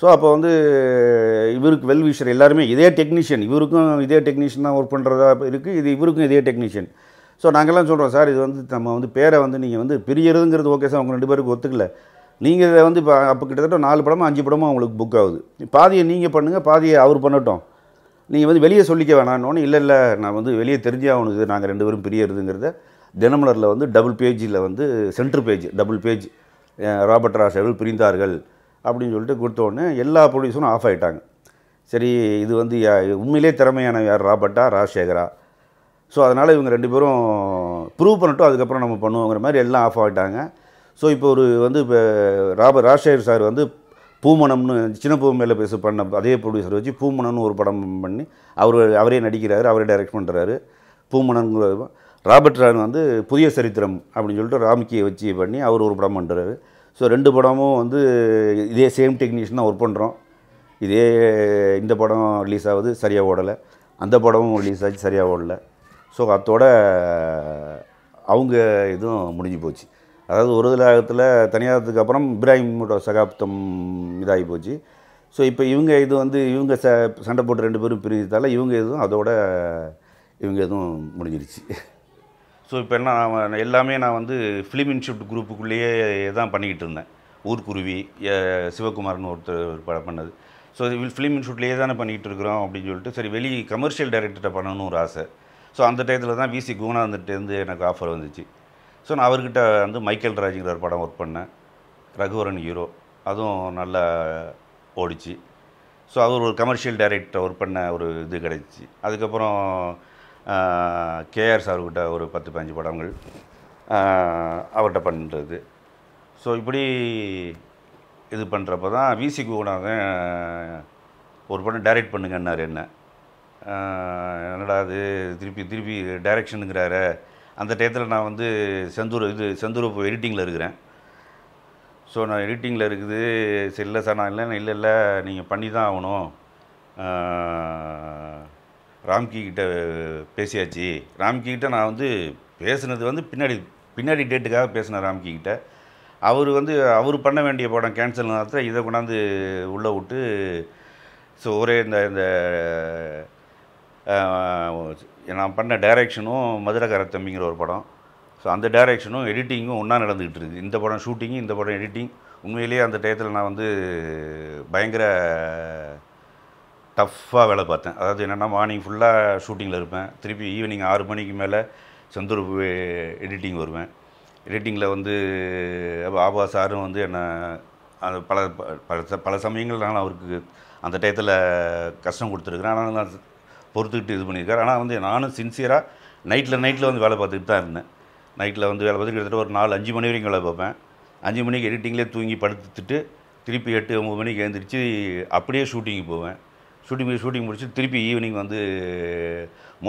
So அப்போ வந்து இவருக்கு வெல் விஷர் எல்லாருமே இதே டெக்னீஷியன் இவருக்கும் இதே டெக்னீஷியன் தான் ஒர்க் பண்ணுறதா இருக்குது இது இவருக்கும் இதே டெக்னீஷியன் ஸோ நாங்கள்லாம் சொல்கிறோம் சார் இது வந்து நம்ம வந்து பேரை வந்து நீங்கள் வந்து பிரியறதுங்கிறது ஓகே சார். அவங்க ரெண்டு பேருக்கு ஒத்துக்கல. நீங்கள் இதை வந்து இப்போ அப்போ கிட்டத்தட்ட நாலு படமோ அஞ்சு படமோ அவங்களுக்கு புக் ஆகுது. பாதியை நீங்கள் பண்ணுங்கள் பாதியை அவர் பண்ணட்டும். நீங்கள் வந்து வெளியே சொல்லிக்க வேணான்னு இல்லை இல்லை நான் வந்து வெளியே தெரிஞ்சே அவனுக்கு நாங்கள் ரெண்டு பேரும் பிரியறதுங்கிறத தினமலரில் வந்து டபுள் பேஜில் வந்து centre page double page Robert Ross பிரிந்தார்கள் அப்படின்னு சொல்லிட்டு கொடுத்தோடனே எல்லா ப்ரொடியூசரும் ஆஃப் ஆகிட்டாங்க சரி இது வந்து யா- உண்மையிலே திறமையான யார் ராபர்ட்டா ராஜசேகரா ஸோ அதனால் இவங்க ரெண்டு பேரும் ப்ரூவ் பண்ணட்டும் அதுக்கப்புறம் நம்ம பண்ணுவோங்கிற மாதிரி எல்லாம் ஆஃப் ஆகிட்டாங்க ஸோ இப்போ ஒரு வந்து இப்போ ராபர்ட் ராஜசேகர் சார் வந்து பூமணம்னு சின்ன பூமையில் பேச பண்ண அதே ப்ரொடியூசர் வச்சு பூமணம்னு ஒரு படம் பண்ணி அவர் அவரே நடிக்கிறாரு அவரே டைரக்ட் பண்ணுறாரு பூமணங்கிற ராபர்ட் ரான் வந்து புதிய சரித்திரம் அப்படின்னு சொல்லிட்டு ராமிக்கியை வச்சு பண்ணி அவர் ஒரு படம் பண்ணுறாரு ஸோ ரெண்டு படமும் வந்து இதே சேம் டெக்னீஷியனாக ஒர்க் பண்ணுறோம் இதே இந்த படம் ரிலீஸ் ஆகுது சரியாக ஓடலை. அந்த படமும் ரிலீஸ் ஆச்சு சரியாக ஓடலை. ஸோ அதோட அவங்க இதுவும் முடிஞ்சு போச்சு. அதாவது ஒரு இதில் தனியாரத்துக்கு அப்புறம் இப்ராஹிமோட சகாப்தம் இதாகி போச்சு. ஸோ இப்போ இவங்க இது வந்து இவங்க ச சண்டை போட்டு ரெண்டு பேரும் பிரிஞ்சதால் இவங்க எதுவும் அதோட இவங்க எதுவும் முடிஞ்சிருச்சு. ஸோ இப்போ என்ன நான் எல்லாமே நான் வந்து ஃபிலிம் இன்ஸ்டியூட் குரூப்புக்குள்ளேயே தான் பண்ணிக்கிட்டு இருந்தேன். ஊர்க்குருவி சிவகுமார்னு ஒருத்தர் படம் பண்ணது. ஸோ ஃபிலிம் இன்ஸ்டியூட்லேயே தானே பண்ணிகிட்டு இருக்கிறோம் அப்படின்னு சொல்லிட்டு சரி வெளி கமர்ஷியல் டைரக்டர்கிட்ட பண்ணணும்னு ஒரு ஆசை. ஸோ அந்த டயத்தில் தான் விசி குணாந்துட்டேருந்து எனக்கு ஆஃபர் வந்துச்சு. ஸோ நான் அவர்கிட்ட வந்து மைக்கேல் ராஜுங்கிற ஒரு படம் ஒர்க் பண்ணேன். ரகுவரன் ஹீரோ அதுவும் நல்லா ஓடிச்சு. ஸோ அவர் ஒரு கமர்ஷியல் டைரக்டர் ஒர்க் பண்ண ஒரு இது கிடைச்சிச்சு அதுக்கப்புறம் கேஆர் சார்கிட்ட ஒரு பத்து பதினஞ்சு படங்கள் அவர்கிட்ட பண்ணுறது ஸோ இப்படி இது பண்ணுறப்ப தான் விசி கூடாதன் ஒரு படம் டைரக்ட் பண்ணுங்கன்னார் என்ன. என்னடா அது திருப்பி திருப்பி டைரக்ஷனுங்கிறாரு அந்த டயத்தில் நான் வந்து செந்தூர் இது செந்தூர் எடிட்டிங்கில் இருக்கிறேன். ஸோ நான் எடிட்டிங்கில் இருக்குது. சரி இல்லை சார் நான் இல்லை இல்லை இல்லை நீங்கள் பண்ணி தான் ஆகணும் ராம்கி கிட்ட பேசியாச்சு. ராம்கி கிட்ட நான் வந்து பேசுனது வந்து பின்னாடி பின்னாடி டேட்டுக்காக பேசினேன் ராம்கி கிட்ட. அவர் வந்து அவர் பண்ண வேண்டிய படம் கேன்சல் நேரத்தில் இதை கொண்டாந்து உள்ளே விட்டு ஸோ ஒரே இந்த இந்த நான் பண்ண டைரக்ஷனும் மதுரகார தம்பிங்கிற ஒரு படம். ஸோ அந்த டைரக்ஷனும் எடிட்டிங்கும் ஒன்றா நடந்துக்கிட்டு இருக்குது. இந்த படம் ஷூட்டிங்கு இந்த படம் எடிட்டிங் உண்மையிலேயே அந்த டயத்தில் நான் வந்து பயங்கர டஃப்பாக வேலை பார்த்தேன். அதாவது என்னென்னா மார்னிங் ஃபுல்லாக ஷூட்டிங்கில் இருப்பேன். திருப்பி ஈவினிங் ஆறு மணிக்கு மேலே செந்தூர் எடிட்டிங் வருவேன். எடிட்டிங்கில் வந்து ஆபா சாரும் வந்து என்னை அந்த பல பல பல சமயங்கள் நான் அவருக்கு அந்த டயத்தில் கஷ்டம் கொடுத்துருக்குறேன். ஆனால் நான் பொறுத்துக்கிட்டு இது பண்ணியிருக்காரு. ஆனால் வந்து நானும் சின்சியராக நைட்டில் நைட்டில் வந்து வேலை பார்த்துக்கிட்டு தான் இருந்தேன். நைட்டில் வந்து வேலை பார்த்து கிட்டத்தட்ட ஒரு நாலு அஞ்சு மணி வரைக்கும் வேலை பார்ப்பேன். அஞ்சு மணிக்கு எடிட்டிங்லேயே தூங்கி படுத்துட்டு திருப்பி எட்டு ஒம்பது மணிக்கு எழுந்திரிச்சு அப்படியே ஷூட்டிங் போவேன். ஷூட்டிங் ஷூட்டிங் முடிச்சு திருப்பி ஈவினிங் வந்து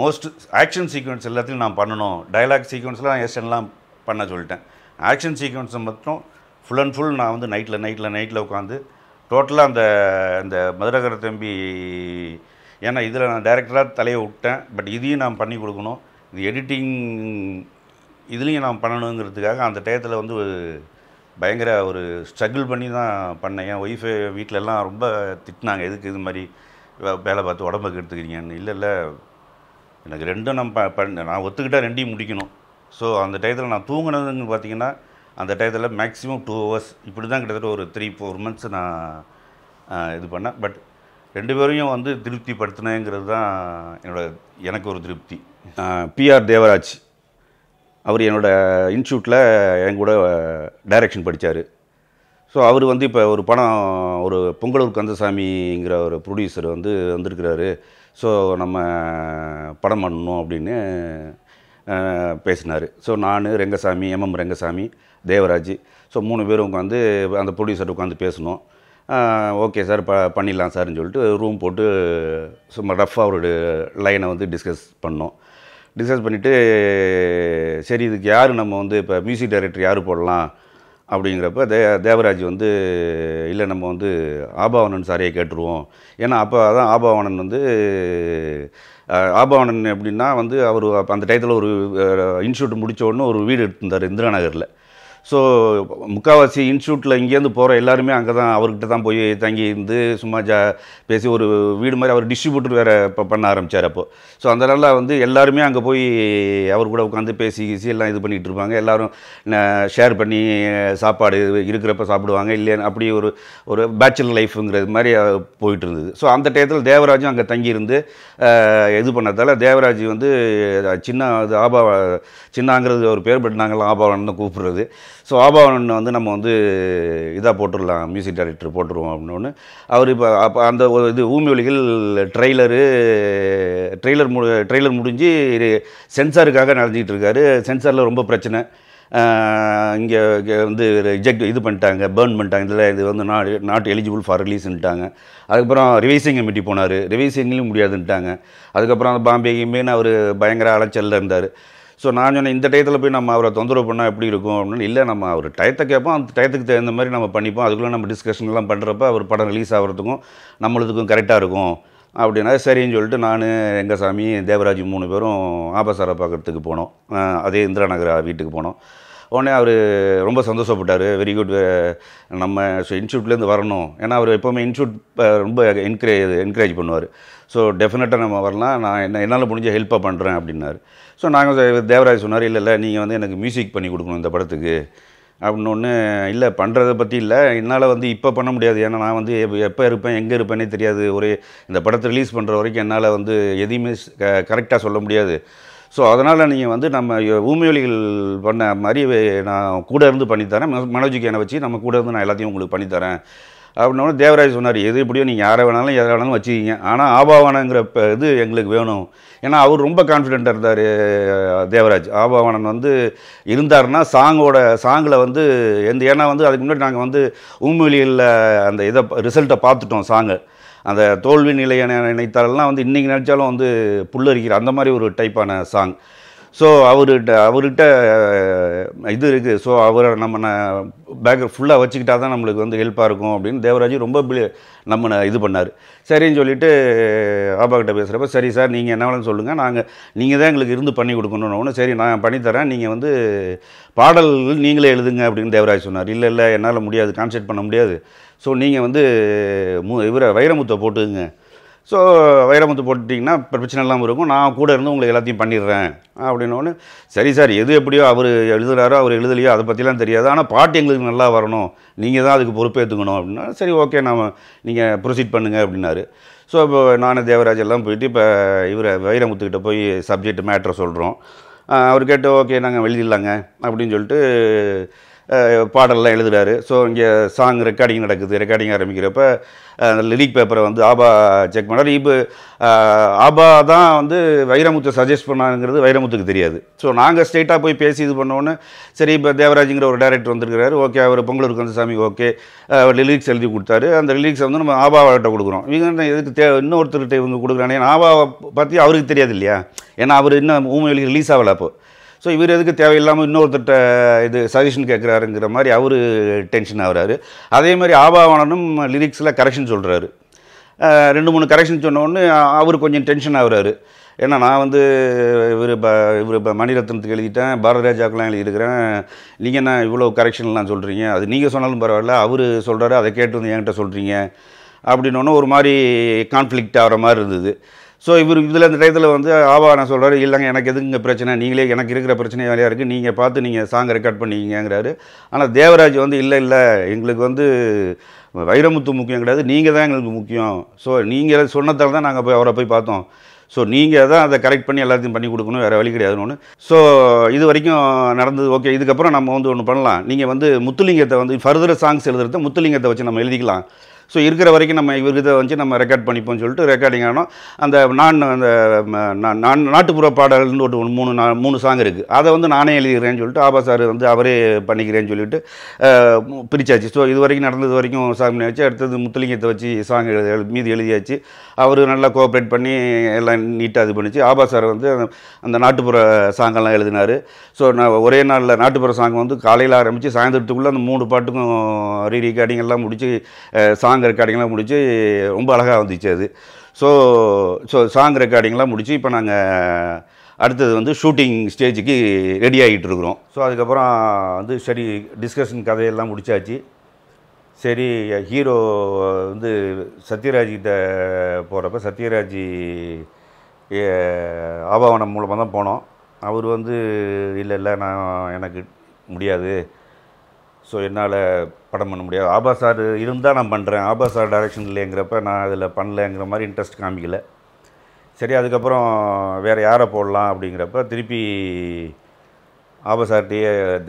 மோஸ்ட் ஆக்ஷன் சீக்வன்ஸ் எல்லாத்தையும் நான் பண்ணணும். டயலாக் சீக்வன்ஸ்லாம் எஸ்என்லாம் பண்ண சொல்லிட்டேன். ஆக்ஷன் சீக்வன்ஸை மட்டும் ஃபுல் அண்ட் ஃபுல் நான் வந்து நைட்டில் நைட்டில் நைட்டில் உட்காந்து டோட்டலாக அந்த இந்த மதுரகர தம்பி ஏன்னா இதில் நான் டேரக்டராக தலையை விட்டேன். பட் இதையும் நான் பண்ணி கொடுக்கணும். இது எடிட்டிங் இதுலேயும் நான் பண்ணணுங்கிறதுக்காக அந்த டயத்தில் வந்து பயங்கர ஒரு ஸ்ட்ரகிள் பண்ணி தான் பண்ணேன். என் ஒய்ஃபு வீட்டிலலாம் ரொம்ப திட்டினாங்க. எதுக்கு இது மாதிரி வேலை பார்த்து உடம்புக்கு எடுத்துக்கிறீங்கன்னு இல்லை இல்லை. எனக்கு ரெண்டும் நான் ப பண்ண நான் ஒத்துக்கிட்டால் ரெண்டையும் முடிக்கணும். ஸோ அந்த டயத்தில் நான் தூங்கினதுன்னு பார்த்தீங்கன்னா அந்த டயத்தில் மேக்ஸிமம் டூ ஹவர்ஸ் இப்படி தான் கிட்டத்தட்ட ஒரு த்ரீ ஃபோர் மந்த்ஸ் நான் இது பண்ணேன். பட் ரெண்டு பேரையும் வந்து திருப்திப்படுத்தினேங்கிறது தான் என்னோட எனக்கு ஒரு திருப்தி. பிஆர் தேவராஜ் அவர் என்னோட இன்ஸ்டியூட்டில் என் கூட டைரக்ஷன் படித்தார் ஸோ அவர் வந்து இப்போ ஒரு படம் ஒரு பொங்கலூர் கந்தசாமிங்கிற ஒரு ப்ரொடியூசர் வந்து வந்திருக்கிறாரு. ஸோ நம்ம படம் பண்ணணும் அப்படின்னு பேசினார். ஸோ நான் ரெங்கசாமி எம்எம் ரெங்கசாமி தேவராஜ் ஸோ மூணு பேரும் உட்காந்து அந்த ப்ரொடியூசர் உட்காந்து பேசணும். ஓகே சார் ப பண்ணிடலாம் சார்னு சொல்லிட்டு ரூம் போட்டு சும்மா ரஃப்பாக ஒரு லைனை வந்து டிஸ்கஸ் பண்ணோம். டிஸ்கஸ் பண்ணிவிட்டு சரி இதுக்கு யார் நம்ம வந்து இப்போ மியூசிக் டைரக்டர் யார் போடலாம் அப்படிங்கிறப்ப தே தேவராஜ் வந்து இல்லை நம்ம வந்து ஆபாவணன் சாரையே கேட்டுருவோம். ஏன்னா அப்போ அதான் ஆபாவணன் வந்து ஆபாவணன் எப்படின்னா வந்து அவர் அந்த டயத்தில் ஒரு இன்ஸ்டியூட் முடித்த உடனே ஒரு வீடு எடுத்திருந்தார் இந்திரா நகரில். ஸோ முக்கால்வாசி இன்ஸ்டியூட்டில் இங்கேருந்து போகிற எல்லாருமே அங்கே தான் அவர்கிட்ட தான் போய் தங்கி இருந்து சும்மா ஜா பேசி ஒரு வீடு மாதிரி அவர் டிஸ்ட்ரிபியூட்டர் வேறு இப்போ பண்ண ஆரம்பித்தார் அப்போது ஸோ அதனால் வந்து எல்லாருமே அங்கே போய் அவர் கூட உட்காந்து பேசி கீசி எல்லாம் இது பண்ணிகிட்டு இருப்பாங்க. எல்லோரும் ஷேர் பண்ணி சாப்பாடு இருக்கிறப்ப சாப்பிடுவாங்க. இல்லையா அப்படி ஒரு ஒரு பேச்சுலர் லைஃப்புங்கிறது மாதிரி போயிட்டு இருந்தது. ஸோ அந்த டயத்தில் தேவராஜும் அங்கே தங்கியிருந்து இது பண்ணதால் தேவராஜ் வந்து சின்ன இது ஆபா சின்னாங்கிறது ஒரு பேர் பட் நாங்கள்லாம் ஆபாவன் கூப்பிடுறது. ஸோ ஆபாவனன் வந்து நம்ம வந்து இதாக போட்டுடலாம் மியூசிக் டைரக்டர் போட்டுருவோம் அப்படின்னு. அவர் இப்போ அப்போ அந்த ஒரு இது ஊமி ஒலிகள் ட்ரெய்லரு ட்ரெய்லர் மு ட்ரெய்லர் முடிஞ்சு சென்சாருக்காக நடந்துக்கிட்டு இருக்காரு. சென்சாரில் ரொம்ப பிரச்சனை. இங்கே வந்து ரிஜெக்ட் இது பண்ணிட்டாங்க பேர்ன் பண்ணிட்டாங்க. இதில் இது வந்து நாட் நாட் எலிஜிபிள் ஃபார் ரிலீஸ்ன்ட்டாங்க அதுக்கப்புறம் ரிவைசிங் கமிட்டி போனார். ரிவைசிங்லையும் முடியாதுன்ட்டாங்க அதுக்கப்புறம் அந்த பாம்பே கிம்பேன்னு அவர் பயங்கர அலைச்சலில் இருந்தார். ஸோ நான் சொன்னேன் இந்த டயத்தில் போய் நம்ம அவரை தொந்தரவு பண்ணால் எப்படி இருக்கும் அப்படின்னு. இல்லை நம்ம அவர் டயத்தை கேட்போம் அந்த டயத்துக்கு தகுந்த மாதிரி நம்ம பண்ணிப்போம். அதுக்குள்ளே நம்ம டிஸ்கஷன்லாம் பண்ணுறப்ப அவர் படம் ரிலீஸ் ஆகிறதுக்கும் நம்மளுக்கும் கரெக்டாக இருக்கும். அப்படின்னா சரின்னு சொல்லிட்டு நான் ரெங்கசாமி தேவராஜ் மூணு பேரும் ஆபசாரை பார்க்குறதுக்கு போனோம். அதே இந்திரா நகர் வீட்டுக்கு போனோம். உடனே அவர் ரொம்ப சந்தோஷப்பட்டார். வெரி குட் uh, நம்ம இன்ஸ்டியூட்லேருந்து வரணும். ஏன்னா அவர் எப்போவுமே இன்ஸ்டியூட் uh, ரொம்ப என்கரேஜ் என்கரேஜ் பண்ணுவார். ஸோ டெஃபினட்டாக நம்ம வரலாம். நான் என்ன என்னால் முடிஞ்ச ஹெல்ப்பாக பண்ணுறேன் அப்படின்னாரு. ஸோ நாங்கள் தேவராஜ் சொன்னார் இல்லை இல்லை நீங்கள் வந்து எனக்கு மியூசிக் பண்ணி கொடுக்கணும் இந்த படத்துக்கு. அப்படின்னு ஒன்று இல்லை பண்ணுறதை பற்றி இல்லை. என்னால் வந்து இப்போ பண்ண முடியாது. ஏன்னா நான் வந்து எப்போ இருப்பேன் எங்கே இருப்பேனே தெரியாது. ஒரு இந்த படத்தை ரிலீஸ் பண்ணுற வரைக்கும் என்னால் வந்து எதையுமே கரெக்டாக சொல்ல முடியாது. ஸோ அதனால் நீங்கள் வந்து நம்ம ஊமையொலிகள் பண்ண மாதிரி நான் கூட இருந்து பண்ணித்தரேன். மனோஜிக்கு என்னை வச்சு நம்ம கூட இருந்து நான் எல்லாத்தையும் உங்களுக்கு பண்ணித்தரேன். அப்படின்னோட தேவராஜ் சொன்னார் எது எப்படியோ நீங்கள் யாரை வேணாலும் எதை வேணாலும் வச்சுக்கிங்க. ஆனால் ஆபாவனங்கிற இது எங்களுக்கு வேணும். ஏன்னா அவர் ரொம்ப கான்ஃபிடென்ட்டாக இருந்தார் தேவராஜ். ஆபாவனன் வந்து இருந்தாருன்னா சாங்கோட சாங்கில் வந்து எந்த ஏன்னா வந்து அதுக்கு முன்னாடி நாங்கள் வந்து ஊமொழிகளில் அந்த இதை ரிசல்ட்டை பார்த்துட்டோம் சாங்கை அந்த தோல்வி நிலையை நினைத்தாலெல்லாம் வந்து இன்றைக்கி நினச்சாலும் வந்து புல்லரிக்கிற அந்த மாதிரி ஒரு டைப்பான சாங் ஸோ அவர்கிட்ட அவர்கிட்ட இது இருக்குது ஸோ அவரை நம்ம பேக்கர் ஃபுல்லாக வச்சுக்கிட்டா தான் நம்மளுக்கு வந்து ஹெல்ப்பாக இருக்கும் அப்படின்னு தேவராஜ் ரொம்ப நம்ம இது பண்ணார். சரின்னு சொல்லிட்டு ஆபா கிட்ட பேசுகிறப்ப சரி சார் நீங்கள் என்ன வேணும்னு சொல்லுங்கள் நாங்கள் நீங்கள் தான் எங்களுக்கு இருந்து பண்ணி கொடுக்கணும்னு ஒன்று சரி நான் பண்ணித்தரேன் நீங்கள் வந்து பாடல்கள் நீங்களே எழுதுங்க அப்படின்னு தேவராஜ் சொன்னார். இல்லை இல்லை என்னால் முடியாது. கான்சென்ட் பண்ண முடியாது. ஸோ நீங்கள் வந்து மு இவரை வைரமுத்தை போட்டுங்க ஸோ வைரமுத்து போட்டுட்டிங்கன்னா பிரச்சனை இல்லாமல் இருக்கும். நான் கூட இருந்து உங்களுக்கு எல்லாத்தையும் பண்ணிடுறேன். அப்படின்னோடனே சரி சார். எது எப்படியோ அவர் எழுதுறாரோ அவர் எழுதலையோ அதை பற்றிலாம் தெரியாது. ஆனால் பாட்டு எங்களுக்கு நல்லா வரணும். நீங்கள் தான் அதுக்கு பொறுப்பேற்றுக்கணும் அப்படின்னா சரி ஓகே நாம் நீங்கள் ப்ரொசீட் பண்ணுங்கள் அப்படின்னாரு. ஸோ இப்போ நானும் தேவராஜ் எல்லாம் போயிட்டு இப்போ இவரை வைரமுத்துக்கிட்ட போய் சப்ஜெக்ட் மேட்ரை சொல்கிறோம் அவர் கேட்டு ஓகே நாங்கள் எழுதிடலாங்க. அப்படின்னு சொல்லிட்டு பாடல்லாம் எழுதுகிறாரு ஸோ இங்கே சாங் ரெக்கார்டிங் நடக்குது. ரெக்கார்டிங் ஆரம்பிக்கிறப்ப அந்த லிரிக் பேப்பரை வந்து ஆபா செக் பண்ணார். இப்போ ஆபா தான் வந்து வைரமுத்து சஜஸ்ட் பண்ணாங்கிறது வைரமுத்துக்கு தெரியாது. ஸோ நாங்கள் ஸ்ட்ரெயிட்டாக போய் பேசி இது பண்ணோன்னே சரி இப்போ தேவராஜுங்கிற ஒரு டேரக்டர் வந்திருக்கிறாரு. ஓகே அவர் பொங்கலூர் கந்தசாமி ஓகே லிரிக்ஸ் எழுதி கொடுத்தாரு. அந்த லிரிக்ஸை வந்து நம்ம ஆபாவாட்ட கொடுக்குறோம். இவங்க எதுக்கு தே இன்னொருத்தர்கிட்ட இவங்க கொடுக்குறானே? ஆபாவை பற்றி அவருக்கு தெரியாது இல்லையா? ஏன்னா அவர் இன்னும் ஊமையில் ரிலீஸ் ஆகலை அப்போ. ஸோ இவர் எதுக்கு தேவையில்லாமல் இன்னொருத்தட்ட இது சஜஷன் கேட்குறாருங்கிற மாதிரி அவர் டென்ஷன் ஆகிறாரு. அதே மாதிரி ஆபாவனனும் லிரிக்ஸில் கரெக்ஷன் சொல்கிறாரு ரெண்டு மூணு கரெக்ஷன் சொன்னோடனே அவர் கொஞ்சம் டென்ஷன் ஆகுறாரு. ஏன்னா நான் வந்து இவர் இப்போ இவர் இப்போ மணிரத்னத்துக்கு எழுதிட்டேன் பாரதிராஜாக்கெலாம் எழுதியிருக்கிறேன். நீங்கள் என்ன இவ்வளோ கரெக்ஷன்லாம் சொல்கிறீங்க அது நீங்கள் சொன்னாலும் பரவாயில்ல அவர் சொல்கிறாரு அதை கேட்டு வந்து என்கிட்ட சொல்கிறீங்க அப்படின்னோடனே ஒரு மாதிரி கான்ஃப்ளிக்ட் ஆகிற மாதிரி இருந்தது. ஸோ இவர் இதில் இந்த டயத்தில் வந்து ஆவான சொல்கிறாரு இல்லைங்க எனக்கு எதுங்க பிரச்சனை? நீங்களே எனக்கு இருக்கிற பிரச்சனை வேலையாக இருக்குது நீங்கள் பார்த்து நீங்கள் சாங் ரெக்கார்ட் பண்ணிக்கிங்கிறாரு ஆனால் தேவராஜ் வந்து இல்லை இல்லை எங்களுக்கு வந்து வைரமுத்து முக்கியம் கிடையாது. நீங்கள் தான் எங்களுக்கு முக்கியம். ஸோ நீங்கள் சொன்னதால் தான் நாங்கள் போய் அவரை போய் பார்த்தோம். ஸோ நீங்கள் தான் அதை கரெக்ட் பண்ணி எல்லாத்தையும் பண்ணி கொடுக்கணும். வேறு வழி கிடையாதுன்னு ஒன்று ஸோ இது வரைக்கும் நடந்தது. ஓகே இதுக்கப்புறம் நம்ம வந்து ஒன்று பண்ணலாம். நீங்கள் வந்து முத்துலிங்கத்தை வந்து ஃபர்தர் சாங்ஸ் எழுதுறத முத்துலிங்கத்தை வச்சு நம்ம எழுதிக்கலாம். ஸோ இருக்கிற வரைக்கும் நம்ம இவர்கிட்ட இதை வச்சு நம்ம ரெக்கார்ட் பண்ணிப்போம்னு சொல்லிட்டு ரெக்கார்டிங் ஆனோம். அந்த நான் அந்த நான் நான் நாட்டுப்புற பாடல்னு ஒரு மூணு நா- மூணு சாங் இருக்குது அதை வந்து நானே எழுதிக்கிறேன்னு சொல்லிட்டு ஆபா சார் வந்து அவரே பண்ணிக்கிறேன்னு சொல்லிட்டு பிரிச்சாச்சு. ஸோ இது வரைக்கும் நடந்தது வரைக்கும் சாங் பண்ணியாச்சு. அடுத்தது முத்துலிங்கத்தை வச்சு சாங் எழுதி மீதி எழுதியாச்சு. அவர் நல்லா கோஆப்ரேட் பண்ணி எல்லாம் நீட்டாக இது பண்ணிச்சு. ஆபா சார் வந்து அந்த- நாட்டுப்புற சாங்கெல்லாம் எழுதினார். ஸோ நான் ஒரே நாளில் நாட்டுப்புற சாங் வந்து காலையில் ஆரம்பித்து சாயந்தரத்துக்குள்ளே அந்த மூணு பாட்டுக்கும் ரீ ரெக்கார்டிங் எல்லாம் முடித்து சாங் ரெக்கார்டிங்லாம் முடிச்சு ரொம்ப அழகாக வந்துச்சு அது. ஸோ ஸோ சாங் ரெக்கார்டிங்லாம் முடித்து இப்போ நாங்கள் அடுத்தது வந்து ஷூட்டிங் ஸ்டேஜுக்கு ரெடி ஆகிட்டு இருக்கிறோம். ஸோ அதுக்கப்புறம் வந்து சரி டிஸ்கஷன் கதையெல்லாம் முடித்தாச்சு சரி ஹீரோ வந்து சத்யராஜ் கிட்ட போகிறப்ப சத்யராஜ் ஆபாவனம் மூலமாக தான் போனோம். அவர் வந்து இல்லை இல்லை நான் எனக்கு முடியாது. ஸோ என்னால் படம் பண்ண முடியாது. ஆபா சார் இருந்தால் நான் பண்ணுறேன் ஆபா சார் டைரக்ஷன் இல்லைங்கிறப்ப நான் அதில் பண்ணலைங்கிற மாதிரி இன்ட்ரெஸ்ட் காமிக்கல. சரி அதுக்கப்புறம் வேறு யாரை போடலாம் அப்படிங்கிறப்ப திருப்பி ஆபா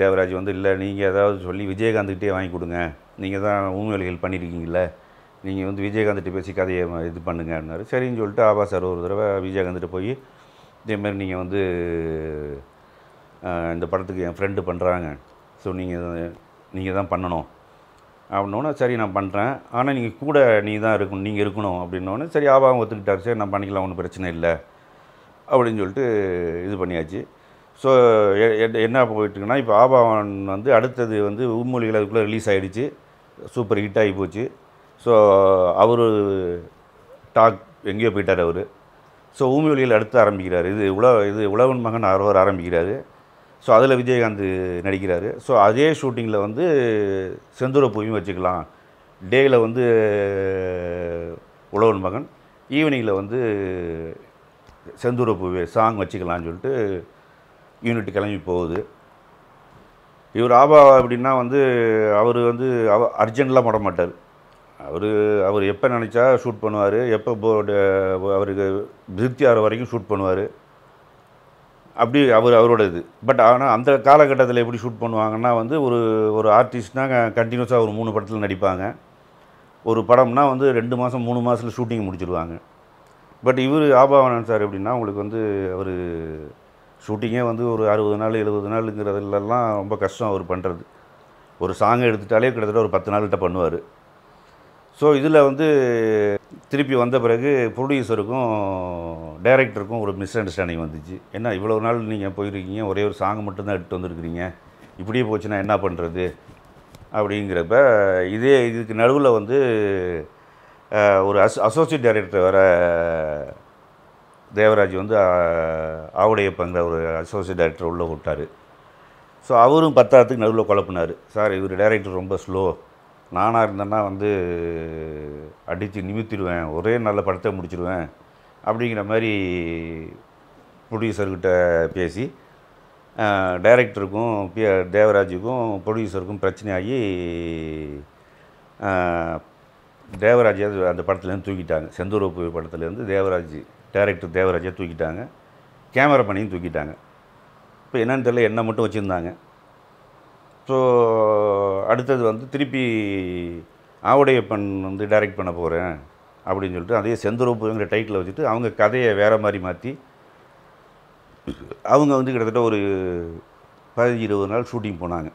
தேவராஜ் வந்து இல்லை நீங்கள் ஏதாவது சொல்லி விஜயகாந்த்கிட்டே வாங்கி கொடுங்க. நீங்கள் தான் ஊன்வேலிகள் பண்ணியிருக்கீங்கள நீங்கள் வந்து விஜயகாந்த்கிட்ட பேசி கதையை இது பண்ணுங்கன்னாரு சரின்னு சொல்லிட்டு ஆபா சார் ஒரு தடவை விஜயகாந்த்கிட்ட போய் இதேமாரி நீங்கள் வந்து இந்த படத்துக்கு என் ஃப்ரெண்டு பண்ணுறாங்க ஸோ நீங்கள் நீங்கள் தான் பண்ணணும். அப்படின்னோடனே சரி நான் பண்ணுறேன் ஆனால் நீங்கள் கூட நீ தான் இருக்கணும் நீங்கள் இருக்கணும். அப்படின்னோடனே சரி ஆபாகம் ஒத்துக்கிட்டார். சரி நான் பண்ணிக்கலாம் ஒன்றும் பிரச்சனை இல்லை. அப்படின்னு சொல்லிட்டு இது பண்ணியாச்சு. ஸோ என்ன போயிட்டுருக்குன்னா இப்போ ஆபாவன் வந்து அடுத்தது வந்து உம்மொழிகள் அதுக்குள்ளே ரிலீஸ் ஆகிடுச்சு சூப்பர் ஹிட் ஆகி போச்சு. ஸோ அவர் டாக் எங்கேயோ போயிட்டார் அவர். ஸோ ஊமியொலியில் அடுத்து ஆரம்பிக்கிறார். இது உல இது உழவன் மகன் அவர் ஆரம்பிக்கிறாரு. ஸோ அதில் விஜயகாந்த் நடிக்கிறாரு. ஸோ அதே ஷூட்டிங்கில் வந்து செந்தூர பூமியும் வச்சுக்கலாம். டேயில் வந்து உழவன் மகன். ஈவினிங்கில் வந்து செந்தூர பூவே சாங் வச்சுக்கலாம்னு சொல்லிட்டு யூனிட் கிளம்பி போகுது. இவர் ஆபா அப்படின்னா வந்து அவர் வந்து அவ அர்ஜென்ட்லாம் போட மாட்டார். அவர் அவர் எப்போ நினச்சா ஷூட் பண்ணுவார். எப்போ அவருக்கு திருப்தி ஆகிற வரைக்கும் ஷூட் பண்ணுவார். அப்படி அவர் அவரோட இது பட் ஆனால் அந்த காலகட்டத்தில் எப்படி ஷூட் பண்ணுவாங்கன்னா வந்து ஒரு ஒரு ஆர்டிஸ்ட்னா கண்டினியூஸாக ஒரு மூணு படத்தில் நடிப்பாங்க. ஒரு படம்னா வந்து ரெண்டு மாதம் மூணு மாதத்தில் ஷூட்டிங் முடிச்சிடுவாங்க பட் இவர் ஆபாவனன் சார் எப்படின்னா உங்களுக்கு வந்து அவர் ஷூட்டிங்கே வந்து ஒரு அறுபது நாள் எழுபது நாளுங்கிறதுலலாம் ரொம்ப கஷ்டம் அவர் பண்ணுறது ஒரு சாங் எடுத்துட்டாலே கிட்டத்தட்ட ஒரு பத்து நாள்கிட்ட பண்ணுவார். ஸோ இதில் வந்து திருப்பி வந்த பிறகு ப்ரொடியூசருக்கும் டைரக்டருக்கும் ஒரு மிஸ் அண்டர்ஸ்டாண்டிங் வந்துச்சு. என்ன இவ்வளோ நாள் நீங்கள் போயிருக்கீங்க ஒரே ஒரு சாங் மட்டும்தான் எடுத்து வந்திருக்கிறீங்க இப்படியே போச்சுன்னா என்ன பண்ணுறது அப்படிங்கிறப்ப இதே இதுக்கு நடுவில் வந்து ஒரு அஸ் அசோசியேட் டைரக்டர் வர தேவராஜ் வந்து அஹ், ஆவுடையப்பங்கிற ஒரு அசோசியேட் டைரக்டர் உள்ளே விட்டார் ஸோ அவரும் பத்தாயிரத்துக்கு நடுவில் குழப்பினார். சார் இவர் டைரக்டர் ரொம்ப ஸ்லோ நானாக இருந்தேன்னா வந்து அடித்து நிமித்திடுவேன் ஒரே நல்ல படத்தை முடிச்சிடுவேன் அப்படிங்கிற மாதிரி ப்ரொடியூசர்கிட்ட பேசி டைரக்டருக்கும் பி தேவராஜுக்கும் ப்ரொடியூசருக்கும் பிரச்சனையாகி தேவராஜை அந்த படத்துலேருந்து தூக்கிட்டாங்க. செந்தூரப்பு படத்துலேருந்து தேவராஜ் டைரக்டர் தேவராஜை தூக்கிட்டாங்க. கேமரா பண்ணியும் தூக்கிட்டாங்க. இப்போ என்னென்னு தெரியல என்ன மட்டும் வச்சுருந்தாங்க. ஸோ அடுத்தது வந்து திருப்பி ஆவுடையப்பன் வந்து டைரக்ட் பண்ண போகிறேன் அப்படின்னு சொல்லிட்டு அதே செந்தரூப்புங்கிற டைட்டில் வச்சுட்டு அவங்க கதையை வேறு மாதிரி மாற்றி அவங்க வந்து கிட்டத்தட்ட ஒரு பதினஞ்சு இருபது நாள் ஷூட்டிங் போனாங்க.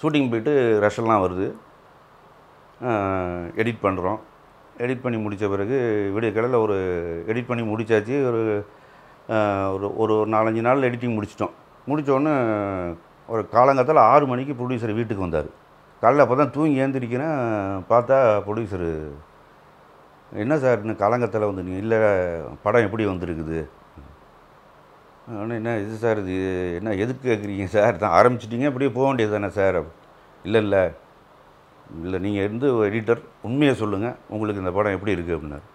ஷூட்டிங் போயிட்டு ரஷெல்லாம் வருது. எடிட் பண்ணுறோம் எடிட் பண்ணி முடித்த பிறகு விடிய கடையில் ஒரு எடிட் பண்ணி முடிச்சாச்சு. ஒரு ஒரு ஒரு நாலஞ்சு நாள் எடிட்டிங் முடிச்சிட்டோம். முடித்தோடனே ஒரு காலங்காத்தால் ஆறு மணிக்கு ப்ரொடியூசர் வீட்டுக்கு வந்தார். காலைல அப்போ தான் தூங்கி ஏந்திரிக்கிறேன் பார்த்தா ப்ரொடியூசரு என்ன சார் இன்னும் காலங்கத்தில் வந்து நீங்கள் இல்லை படம் எப்படி வந்திருக்குது? ஆனால் என்ன இது சார் இது என்ன எதுக்கு கேட்குறீங்க சார்? தான் ஆரம்பிச்சிட்டிங்க அப்படியே போக வேண்டியது தானே சார்? இல்லை இல்லை இல்லை நீங்கள் இருந்து எடிட்டர் உண்மையை சொல்லுங்கள் உங்களுக்கு இந்த படம் எப்படி இருக்குது அப்படின்னாரு.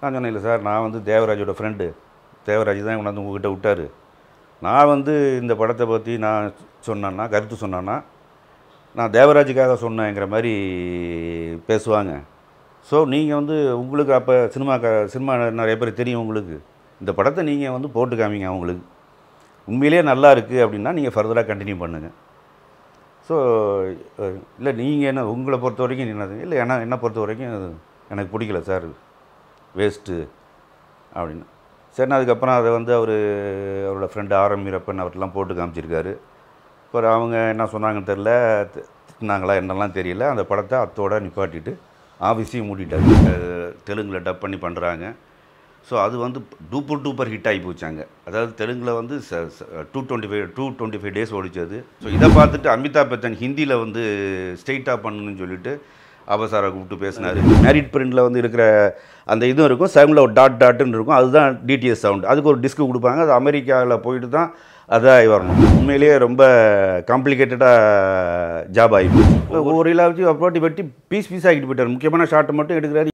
நான் சொன்னேன் இல்லை சார் நான் வந்து தேவராஜோட ஃப்ரெண்டு தேவராஜ் தான் கொண்டாந்து உங்ககிட்ட விட்டார். நான் வந்து இந்த படத்தை பற்றி நான் சொன்னேன்னா கருத்து சொன்னேன்னா நான் தேவராஜுக்காக சொன்னேங்கிற மாதிரி பேசுவாங்க. ஸோ நீங்கள் வந்து உங்களுக்கு அப்போ சினிமா க சினிமா நிறைய பேர் தெரியும் உங்களுக்கு. இந்த படத்தை நீங்கள் வந்து போட்டு காமிங்க அவங்களுக்கு. உண்மையிலேயே நல்லா இருக்குது அப்படின்னா நீங்கள் ஃபர்தராக கண்டினியூ பண்ணுங்கள் ஸோ இல்லை நீங்கள் என்ன உங்களை பொறுத்த வரைக்கும் என்னது? இல்லை என்ன என்னை பொறுத்த வரைக்கும் எனக்கு பிடிக்கல சார். வேஸ்ட்டு அப்படின்னு. சரிண்ணா அதுக்கப்புறம் அதை வந்து அவர் அவரோட ஃப்ரெண்டு ஆரம் வீரப்பன் அவர்லாம் போட்டு காமிச்சிருக்காரு. அப்புறம் அவங்க என்ன சொன்னாங்கன்னு தெரில தி- திட்டினாங்களா என்னெல்லாம் தெரியல அந்த படத்தை அத்தோட நிப்பாட்டிட்டு ஆஃபீஸையும் மூடிட்டாங்க தெலுங்கில் டப் பண்ணி பண்ணுறாங்க ஸோ அது வந்து டூப்பர் டூப்பர் ஹிட் ஆகி போச்சாங்க அதாவது தெலுங்கில் வந்து two twenty five two twenty five days ஓடிச்சது so இதை பார்த்துட்டு அமிதாப் பச்சன் ஹிந்தியில் வந்து ஸ்ட்ரெயிட்டாக பண்ணணும்னு சொல்லிட்டு அபசாரை கூப்பிட்டு பேசினார். மேரிட் பிரிண்டில் வந்து இருக்கிற அந்த இதுவும் இருக்கும். சவுண்டில் ஒரு டாட் டாட்டுன்னு இருக்கும். அதுதான் டிடிஎஸ் சவுண்ட் அதுக்கு ஒரு டிஸ்க் கொடுப்பாங்க. அது அமெரிக்காவில் போயிட்டு தான் அதாகி வரணும். உண்மையிலேயே ரொம்ப காம்ப்ளிகேட்டடாக ஜாப் ஆகி போச்சு. ஒரு இலாவச்சு போட்டி வெட்டி பீஸ் பீஸ் ஆகிட்டு போயிட்டார். முக்கியமான ஷாட்டை மட்டும் எடுக்கிறாரு.